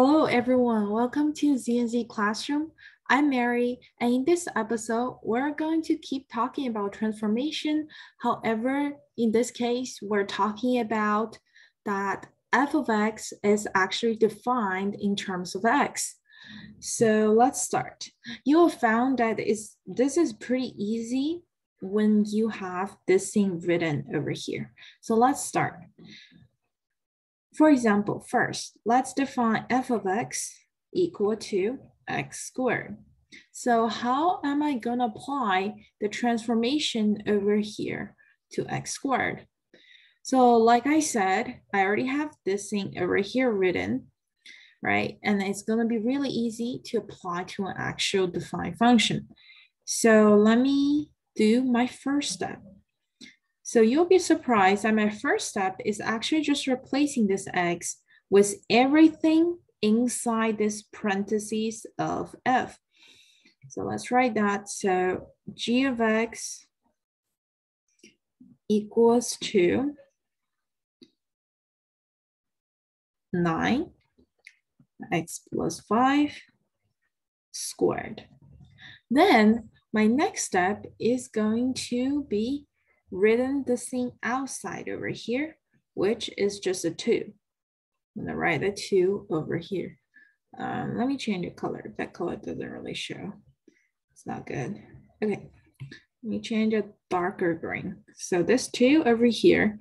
Hello, everyone. Welcome to Z&Z Classroom. I'm Mary, and in this episode, we're going to keep talking about transformation. However, in this case, we're talking about that f of x is actually defined in terms of x. So let's start. You have found that is this is pretty easy when you have this thing written over here. So let's start. For example, first, let's define f of x equal to x squared. So how am I going to apply the transformation over here to x squared? So like I said, I already have this thing over here written, right? And it's going to be really easy to apply to an actual defined function. So let me do my first step. So you'll be surprised that my first step is actually just replacing this x with everything inside this parentheses of f. So let's write that. So g of x equals to 9 x plus 5 squared. Then my next step is going to be written the thing outside over here, which is just a two. I'm gonna write a two over here. Um, let me change the color. That color doesn't really show. It's not good. Okay, let me change a darker green. So this two over here,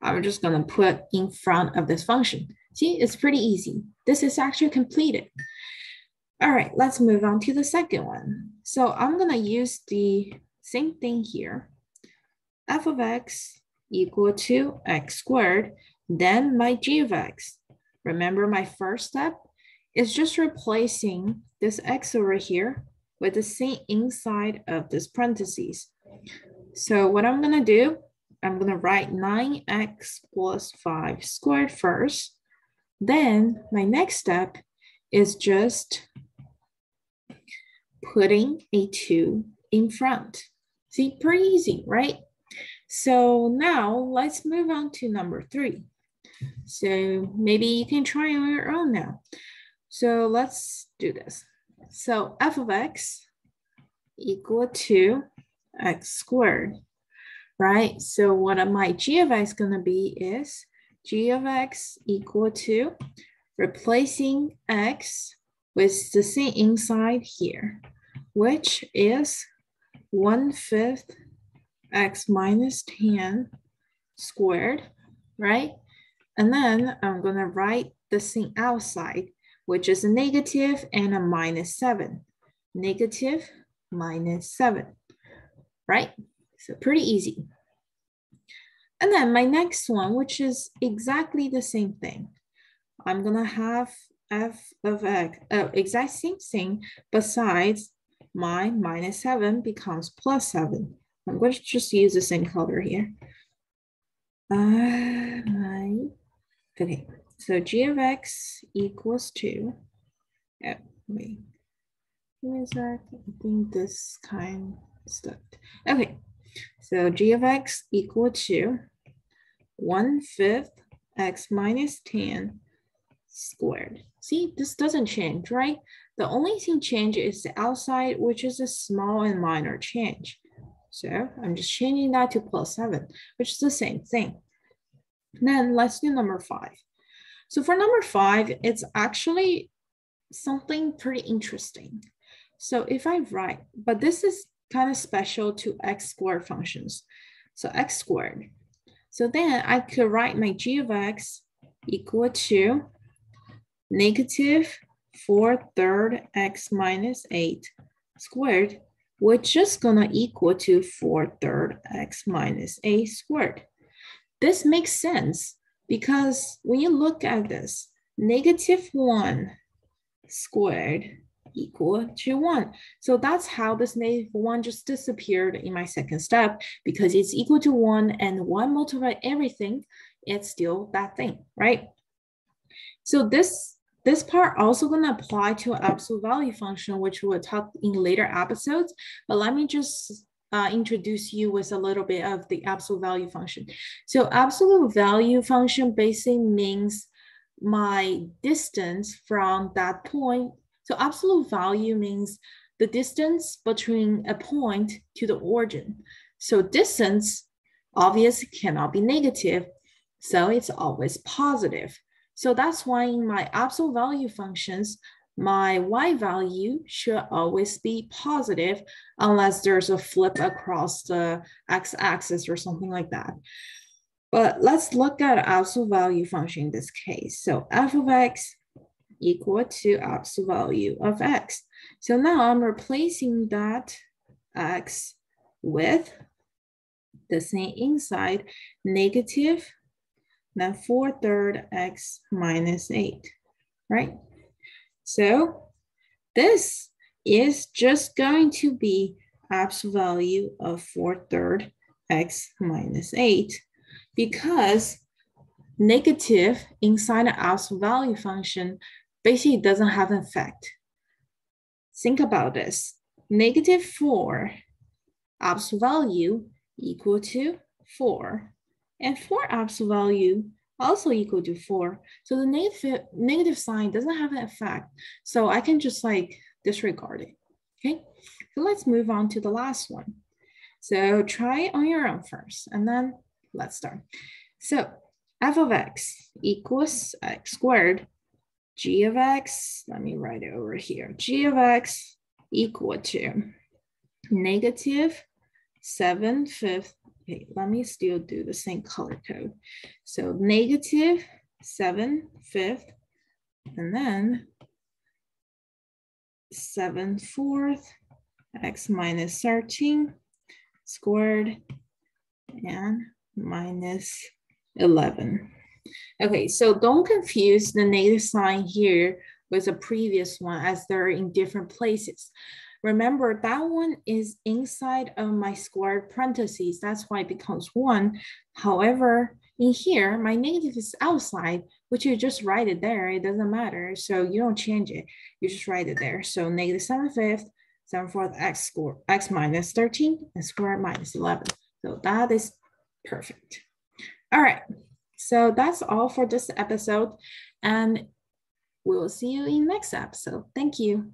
I'm just gonna put in front of this function. See, it's pretty easy. This is actually completed. All right, let's move on to the second one. So I'm gonna use the same thing here f of x equal to x squared, then my g of x. Remember my first step is just replacing this x over here with the same inside of this parentheses. So what I'm gonna do, I'm gonna write 9x plus 5 squared first. Then my next step is just putting a 2 in front. See, pretty easy, right? So now let's move on to number three. So maybe you can try on your own now. So let's do this. So f of x equal to x squared, right? So what my g of x gonna be is g of x equal to replacing x with the same inside here, which is 1 fifth x minus 10 squared, right? And then I'm gonna write the thing outside, which is a negative and a minus seven. Negative minus seven, right? So pretty easy. And then my next one, which is exactly the same thing. I'm gonna have f of x, uh, exact same thing, besides my minus seven becomes plus seven. I'm going to just use the same color here. Uh, okay, so g of x equals to, oh, wait, give I think this kind stuck. Okay, so g of x equal to 1 fifth x minus 10 squared. See, this doesn't change, right? The only thing change is the outside, which is a small and minor change. So I'm just changing that to plus seven, which is the same thing. Then let's do number five. So for number five, it's actually something pretty interesting. So if I write, but this is kind of special to x squared functions. So x squared. So then I could write my g of x equal to negative 4 third x minus 8 squared is just gonna equal to 4 third x minus a squared. This makes sense because when you look at this, negative 1 squared equal to 1. So that's how this negative 1 just disappeared in my second step because it's equal to 1 and 1 multiply everything, it's still that thing, right? So this this part also going to apply to absolute value function, which we'll talk in later episodes. But let me just uh, introduce you with a little bit of the absolute value function. So absolute value function basically means my distance from that point. So absolute value means the distance between a point to the origin. So distance obviously cannot be negative, so it's always positive. So that's why in my absolute value functions, my y value should always be positive unless there's a flip across the x-axis or something like that. But let's look at absolute value function in this case. So f of x equal to absolute value of x. So now I'm replacing that x with the same inside negative then 4 third x minus 8, right? So this is just going to be absolute value of 4 third x minus 8 because negative inside the absolute value function basically doesn't have an effect. Think about this. Negative 4 absolute value equal to 4. And 4 absolute value also equal to 4. So the negative, negative sign doesn't have an effect. So I can just like disregard it. Okay, so let's move on to the last one. So try it on your own first, and then let's start. So f of x equals x squared. g of x, let me write it over here. g of x equal to negative 7 fifths Okay, let me still do the same color code. So negative 7 fifth, and then 7 fourth, x minus 13 squared, and minus 11. Okay, so don't confuse the negative sign here with the previous one as they're in different places. Remember that one is inside of my squared parentheses. That's why it becomes one. However, in here, my negative is outside, which you just write it there. It doesn't matter. So you don't change it. You just write it there. So negative 7 fifth, 7 fourth, x square, x minus 13, and square minus 11. So that is perfect. All right. So that's all for this episode. And we'll see you in next episode. Thank you.